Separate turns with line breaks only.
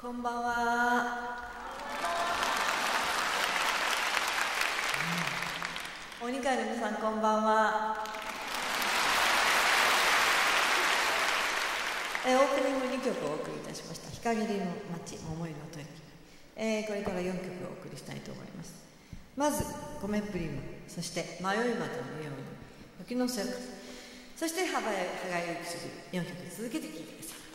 こんばんは。お二階の皆さん、こんばんは。えー、オープニング2曲お送りいたしました「日陰りの街桃井の吐息」えー、これから4曲お送りしたいと思います。まず「ごめんプリム」そして「迷いまでのように」「時のせそして「はばやはがゆくする」4曲続けて聴いてください。